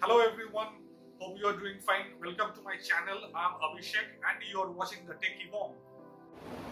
Hello everyone, hope you are doing fine. Welcome to my channel. I'm Abhishek and you are watching the Techie Bong.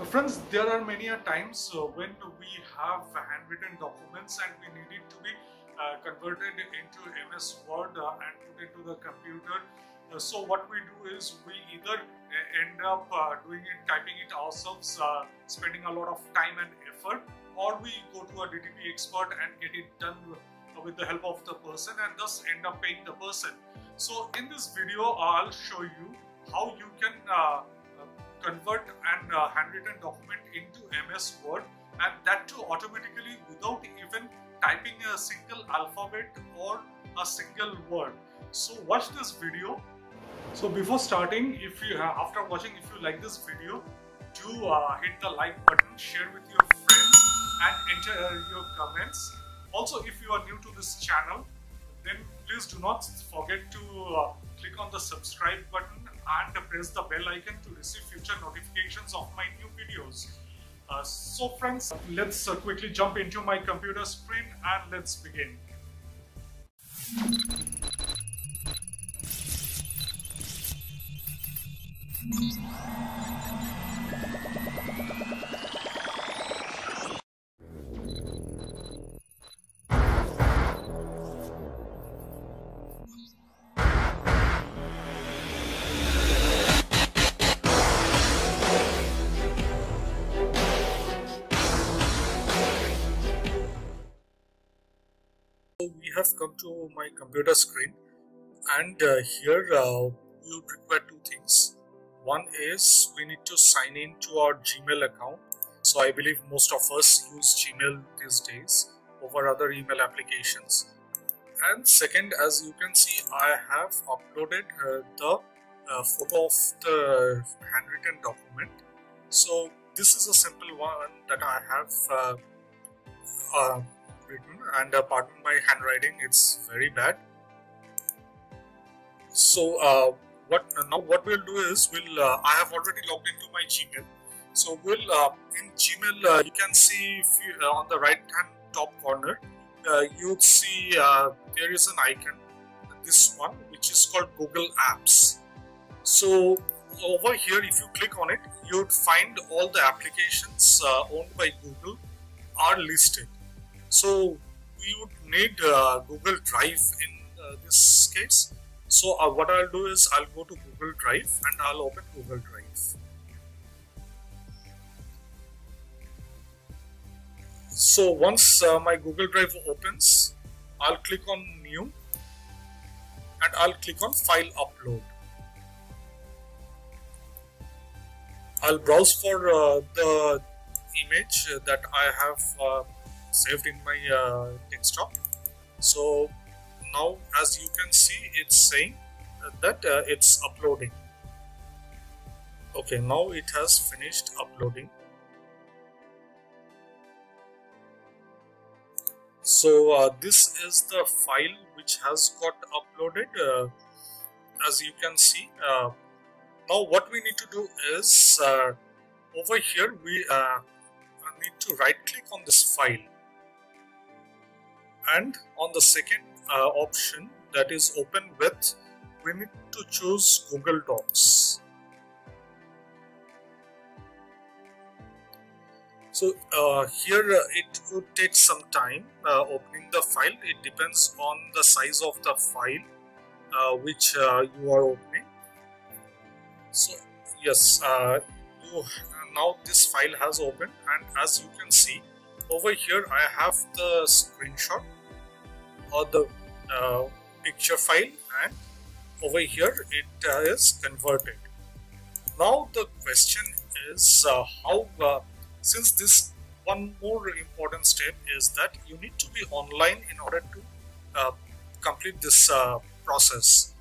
Uh, Friends, there are many a times uh, when we have handwritten documents and we need it to be uh, converted into MS Word and put into the computer. So what we do is we either end up doing it, typing it ourselves, spending a lot of time and effort, or we go to a DTP expert and get it done with, the help of the person and thus end up paying the person. So in this video, I'll show you how you can uh, convert an uh, handwritten document into MS Word and that too automatically without even typing a single alphabet or a single word. So watch this video. So before starting, if you uh, after watching, if you like this video, do uh, hit the like button, share with your friends, and enter your comments. Also, if you are new to this channel, then please do not forget to uh, click on the subscribe button and press the bell icon to receive future notifications of my new videos. Uh, so friends, let's uh, quickly jump into my computer screen and let's begin. Have come to my computer screen and uh, here uh, we require two things. One is we need to sign in to our Gmail account. So I believe most of us use Gmail these days over other email applications. And second, as you can see, I have uploaded uh, the uh, photo of the handwritten document. So this is a simple one that I have uh, uh, written and uh, pardon my handwriting it's very bad. So uh, what now what we'll do is we'll uh, i have already logged into my gmail. So we'll uh, in gmail uh, you can see you, uh, on the right hand top corner you'd see there is an icon this one which is called google apps. So over here if you click on it you'd find all the applications owned by google are listed so we would need uh, Google Drive in uh, this case. So uh, what I'll do is I'll go to Google Drive and I'll open Google Drive. So once uh, my Google Drive opens, I'll click on New and I'll click on File Upload. I'll browse for uh, the image that I have uh, saved in my uh, desktop. So now as you can see it's saying that uh, it's uploading. Okay now it has finished uploading. So uh, this is the file which has got uploaded uh, as you can see uh, now what we need to do is uh, over here we need to right click on this file and on the second uh, option that is open with we need to choose Google Docs. So uh, here uh, it would take some time uh, opening the file. It depends on the size of the file uh, which you are opening. So yes you, now this file has opened. And as you can see over here I have the screenshot or the uh, picture file and over here it uh, is converted. Now the question is uh, how uh, since this one more important step is that you need to be online in order to uh, complete this uh, process.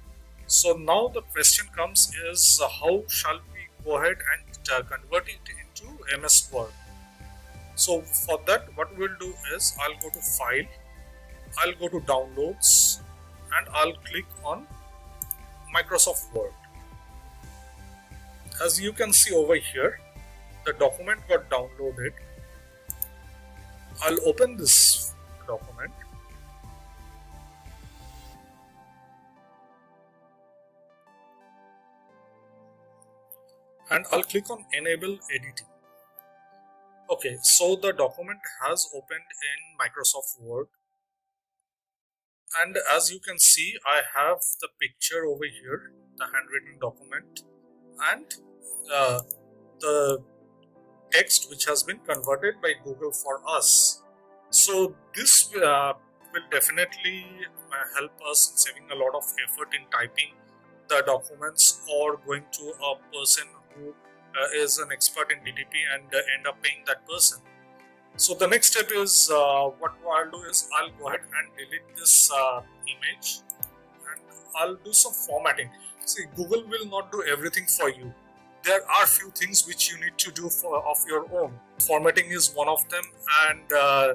So now the question comes is how shall we go ahead and convert it into MS Word. So for that what we'll do is I'll go to file I'll go to downloads and I'll click on Microsoft Word. As you can see over here, the document got downloaded. I'll open this document. And I'll click on enable editing. Okay, so the document has opened in Microsoft Word and as you can see I have the picture over here the handwritten document and uh, the text which has been converted by Google for us. So this uh, will definitely uh, help us in saving a lot of effort in typing the documents or going to a person who uh, is an expert in DTP and uh, end up paying that person so the next step is uh, what I'll do is I'll go ahead and delete this uh, image and I'll do some formatting. See, Google will not do everything for you. There are few things which you need to do for of your own. Formatting is one of them, and uh,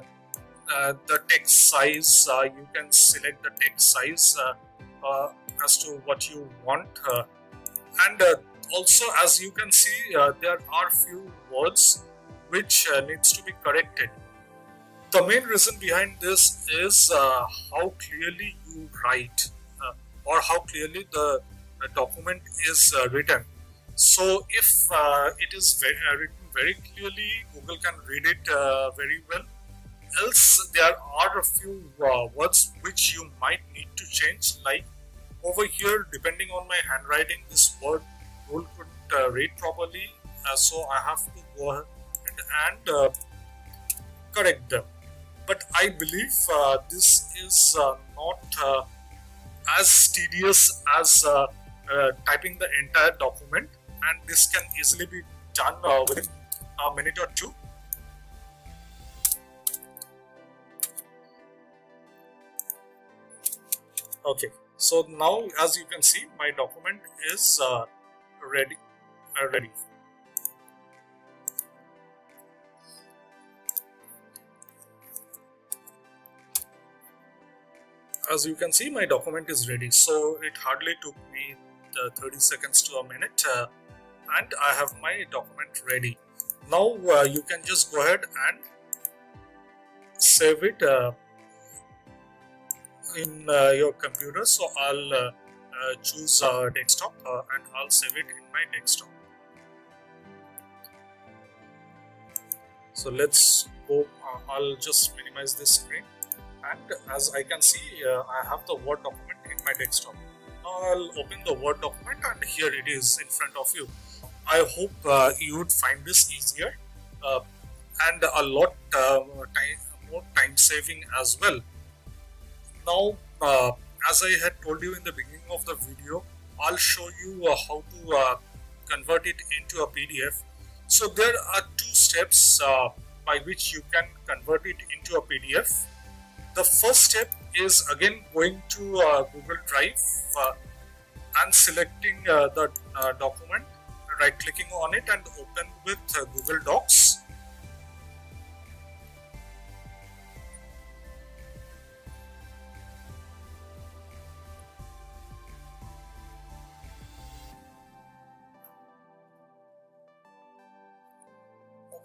uh the text size. Uh, you can select the text size uh, as to what you want, and also as you can see, there are few words which uh, needs to be corrected. The main reason behind this is uh, how clearly you write uh, or how clearly the, document is uh, written. So if uh, it is very, uh, written very clearly, Google can read it very well. Else there are a few words which you might need to change like over here depending on my handwriting this word Google could read properly so I have to go and uh, correct them. But I believe uh, this is uh, not as tedious as typing the entire document and this can easily be done within a minute or two. Okay, so now as you can see my document is uh, ready uh, ready as you can see my document is ready. So it hardly took me uh, 30 seconds to a minute uh, and I have my document ready. Now uh, you can just go ahead and save it uh, in uh, your computer. So I'll uh, choose desktop and I'll save it in my desktop. So let's go I'll just minimize this screen and as I can see uh, I have the Word document in my desktop. Now I'll open the Word document and here it is in front of you. I hope uh, you would find this easier uh, and a lot uh, time, more time saving as well. Now uh, as I had told you in the beginning of the video, I'll show you uh, how to convert it into a PDF. So there are two steps by which you can convert it into a PDF the first step is again going to uh, Google Drive uh, and selecting uh, the uh, document, right clicking on it and open with uh, Google Docs.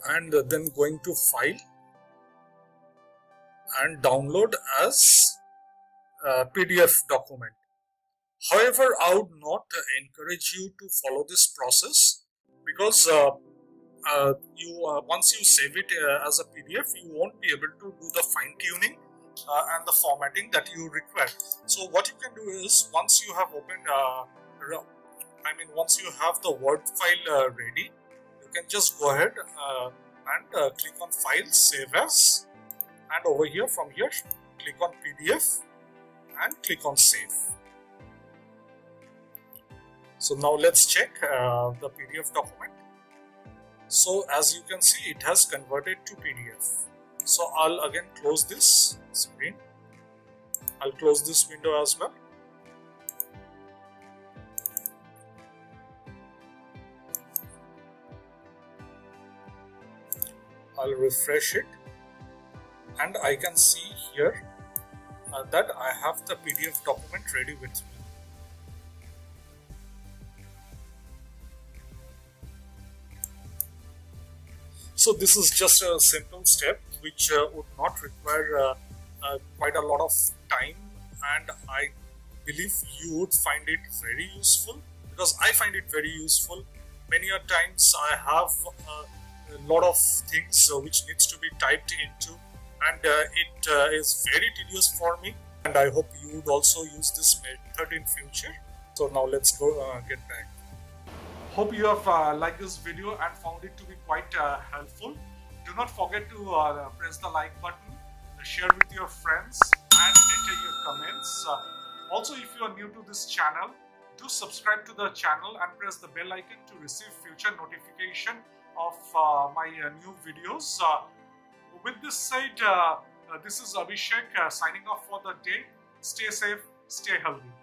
and then going to file and download as a PDF document. However, I would not encourage you to follow this process because uh, uh, you uh, once you save it uh, as a PDF, you won't be able to do the fine tuning uh, and the formatting that you require. So what you can do is once you have opened, uh, I mean once you have the Word file ready, you can just go ahead and click on File, Save As, and over here from here click on PDF and click on save. So now let's check uh, the PDF document. So as you can see it has converted to PDF. So I'll again close this screen. I'll close this window as well. I'll refresh it and I can see here uh, that I have the PDF document ready with me. So this is just a simple step which uh, would not require uh, uh quite a lot of time and I believe you would find it very useful because I find it very useful many a times I have uh, a lot of things uh, which needs to be typed into and uh, it uh, is very tedious for me and I hope you would also use this method in future. So now let's go uh, get back. Hope you have liked this video and found it to be quite helpful. Do not forget to press the like button, share with your friends and enter your comments. also if you are new to this channel, do subscribe to the channel and press the bell icon to receive future notification of uh, my uh, new videos. Uh, with this said, uh, uh, this is Abhishek uh, signing off for the day. Stay safe, stay healthy.